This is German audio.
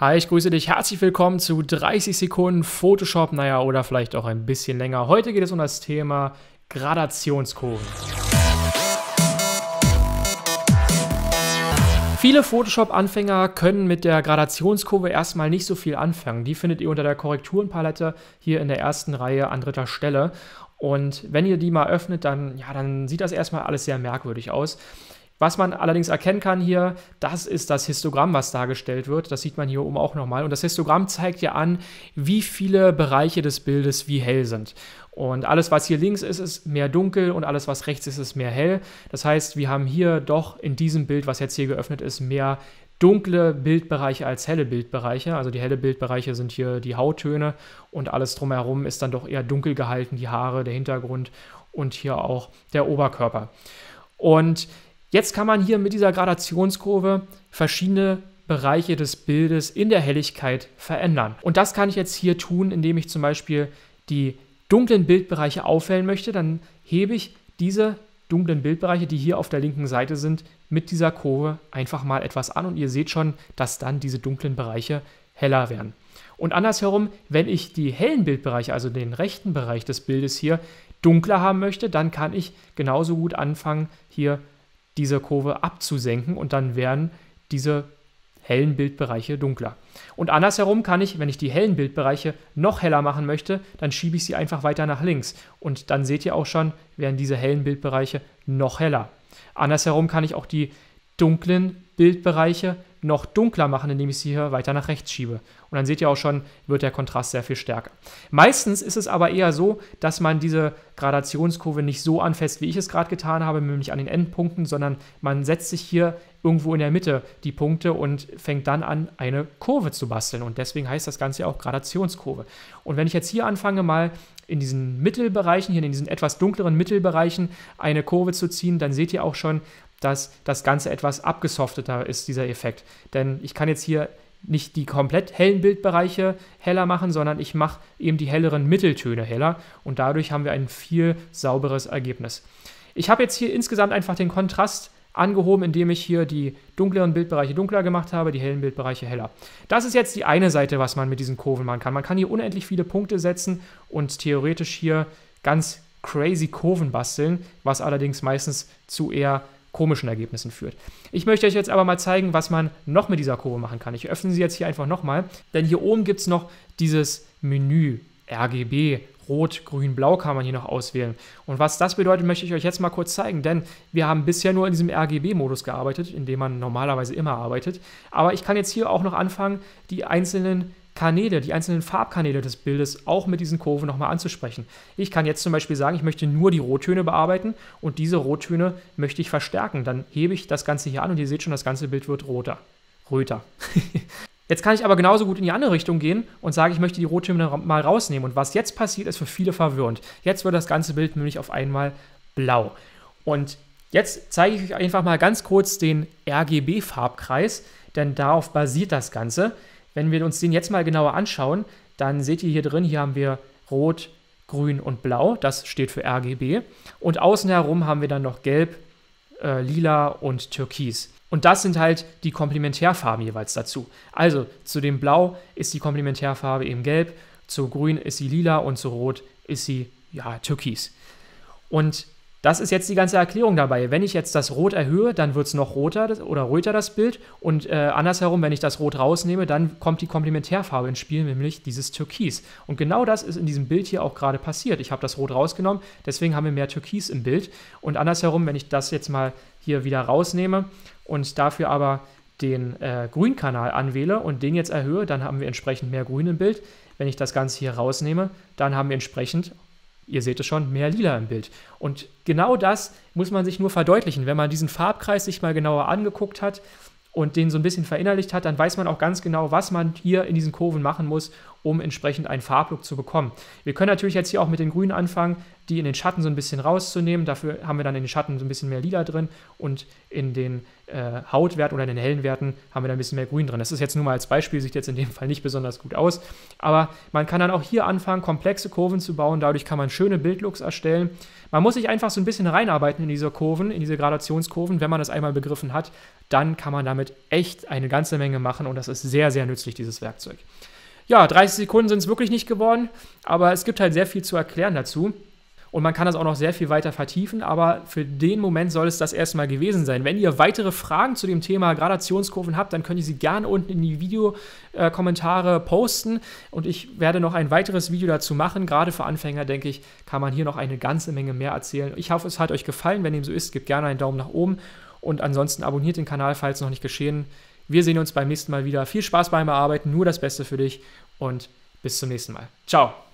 Hi, ich grüße dich. Herzlich willkommen zu 30 Sekunden Photoshop, naja, oder vielleicht auch ein bisschen länger. Heute geht es um das Thema Gradationskurven. Viele Photoshop-Anfänger können mit der Gradationskurve erstmal nicht so viel anfangen. Die findet ihr unter der Korrekturenpalette hier in der ersten Reihe an dritter Stelle. Und wenn ihr die mal öffnet, dann, ja, dann sieht das erstmal alles sehr merkwürdig aus. Was man allerdings erkennen kann hier, das ist das Histogramm, was dargestellt wird. Das sieht man hier oben auch nochmal. Und das Histogramm zeigt ja an, wie viele Bereiche des Bildes wie hell sind. Und alles, was hier links ist, ist mehr dunkel und alles, was rechts ist, ist mehr hell. Das heißt, wir haben hier doch in diesem Bild, was jetzt hier geöffnet ist, mehr dunkle Bildbereiche als helle Bildbereiche. Also die helle Bildbereiche sind hier die Hauttöne und alles drumherum ist dann doch eher dunkel gehalten, die Haare, der Hintergrund und hier auch der Oberkörper. Und Jetzt kann man hier mit dieser Gradationskurve verschiedene Bereiche des Bildes in der Helligkeit verändern. Und das kann ich jetzt hier tun, indem ich zum Beispiel die dunklen Bildbereiche aufhellen möchte. Dann hebe ich diese dunklen Bildbereiche, die hier auf der linken Seite sind, mit dieser Kurve einfach mal etwas an und ihr seht schon, dass dann diese dunklen Bereiche heller werden. Und andersherum, wenn ich die hellen Bildbereiche, also den rechten Bereich des Bildes hier, dunkler haben möchte, dann kann ich genauso gut anfangen, hier diese Kurve abzusenken und dann werden diese hellen Bildbereiche dunkler. Und andersherum kann ich, wenn ich die hellen Bildbereiche noch heller machen möchte, dann schiebe ich sie einfach weiter nach links. Und dann seht ihr auch schon, werden diese hellen Bildbereiche noch heller. Andersherum kann ich auch die dunklen Bildbereiche noch dunkler machen, indem ich sie hier weiter nach rechts schiebe. Und dann seht ihr auch schon, wird der Kontrast sehr viel stärker. Meistens ist es aber eher so, dass man diese Gradationskurve nicht so anfasst, wie ich es gerade getan habe, nämlich an den Endpunkten, sondern man setzt sich hier irgendwo in der Mitte die Punkte und fängt dann an, eine Kurve zu basteln. Und deswegen heißt das Ganze auch Gradationskurve. Und wenn ich jetzt hier anfange, mal in diesen Mittelbereichen, hier in diesen etwas dunkleren Mittelbereichen eine Kurve zu ziehen, dann seht ihr auch schon, dass das Ganze etwas abgesofteter ist, dieser Effekt. Denn ich kann jetzt hier nicht die komplett hellen Bildbereiche heller machen, sondern ich mache eben die helleren Mitteltöne heller und dadurch haben wir ein viel sauberes Ergebnis. Ich habe jetzt hier insgesamt einfach den Kontrast angehoben, indem ich hier die dunkleren Bildbereiche dunkler gemacht habe, die hellen Bildbereiche heller. Das ist jetzt die eine Seite, was man mit diesen Kurven machen kann. Man kann hier unendlich viele Punkte setzen und theoretisch hier ganz crazy Kurven basteln, was allerdings meistens zu eher komischen Ergebnissen führt. Ich möchte euch jetzt aber mal zeigen, was man noch mit dieser Kurve machen kann. Ich öffne sie jetzt hier einfach nochmal, denn hier oben gibt es noch dieses Menü RGB, Rot, Grün, Blau kann man hier noch auswählen. Und was das bedeutet, möchte ich euch jetzt mal kurz zeigen, denn wir haben bisher nur in diesem RGB-Modus gearbeitet, in dem man normalerweise immer arbeitet. Aber ich kann jetzt hier auch noch anfangen, die einzelnen Kanäle, die einzelnen Farbkanäle des Bildes auch mit diesen Kurven nochmal anzusprechen. Ich kann jetzt zum Beispiel sagen, ich möchte nur die Rottöne bearbeiten und diese Rottöne möchte ich verstärken. Dann hebe ich das Ganze hier an und ihr seht schon, das ganze Bild wird roter. Röter. Jetzt kann ich aber genauso gut in die andere Richtung gehen und sage, ich möchte die Rottöne mal rausnehmen. Und was jetzt passiert, ist für viele verwirrend. Jetzt wird das ganze Bild nämlich auf einmal blau. Und jetzt zeige ich euch einfach mal ganz kurz den RGB-Farbkreis, denn darauf basiert das Ganze. Wenn wir uns den jetzt mal genauer anschauen, dann seht ihr hier drin, hier haben wir Rot, Grün und Blau, das steht für RGB. Und außen herum haben wir dann noch Gelb, äh, Lila und Türkis. Und das sind halt die Komplementärfarben jeweils dazu. Also zu dem Blau ist die Komplementärfarbe eben Gelb, zu Grün ist sie Lila und zu Rot ist sie ja Türkis. Und das ist jetzt die ganze Erklärung dabei. Wenn ich jetzt das Rot erhöhe, dann wird es noch roter oder röter das Bild. Und äh, andersherum, wenn ich das Rot rausnehme, dann kommt die Komplementärfarbe ins Spiel, nämlich dieses Türkis. Und genau das ist in diesem Bild hier auch gerade passiert. Ich habe das Rot rausgenommen, deswegen haben wir mehr Türkis im Bild. Und andersherum, wenn ich das jetzt mal hier wieder rausnehme und dafür aber den äh, Grünkanal anwähle und den jetzt erhöhe, dann haben wir entsprechend mehr Grün im Bild. Wenn ich das Ganze hier rausnehme, dann haben wir entsprechend ihr seht es schon, mehr lila im Bild. Und genau das muss man sich nur verdeutlichen. Wenn man diesen Farbkreis sich mal genauer angeguckt hat und den so ein bisschen verinnerlicht hat, dann weiß man auch ganz genau, was man hier in diesen Kurven machen muss, um entsprechend einen Farblook zu bekommen. Wir können natürlich jetzt hier auch mit den Grünen anfangen, die in den Schatten so ein bisschen rauszunehmen. Dafür haben wir dann in den Schatten so ein bisschen mehr Lila drin und in den äh, Hautwerten oder in den hellen Werten haben wir dann ein bisschen mehr Grün drin. Das ist jetzt nur mal als Beispiel, sieht jetzt in dem Fall nicht besonders gut aus. Aber man kann dann auch hier anfangen, komplexe Kurven zu bauen. Dadurch kann man schöne Bildlooks erstellen. Man muss sich einfach so ein bisschen reinarbeiten in diese Kurven, in diese Gradationskurven. Wenn man das einmal begriffen hat, dann kann man damit echt eine ganze Menge machen und das ist sehr, sehr nützlich, dieses Werkzeug. Ja, 30 Sekunden sind es wirklich nicht geworden, aber es gibt halt sehr viel zu erklären dazu. Und man kann das auch noch sehr viel weiter vertiefen, aber für den Moment soll es das erstmal gewesen sein. Wenn ihr weitere Fragen zu dem Thema Gradationskurven habt, dann könnt ihr sie gerne unten in die Videokommentare posten und ich werde noch ein weiteres Video dazu machen. Gerade für Anfänger, denke ich, kann man hier noch eine ganze Menge mehr erzählen. Ich hoffe, es hat euch gefallen. Wenn dem so ist, gebt gerne einen Daumen nach oben und ansonsten abonniert den Kanal, falls noch nicht geschehen. Wir sehen uns beim nächsten Mal wieder. Viel Spaß beim Bearbeiten, nur das Beste für dich und bis zum nächsten Mal. Ciao!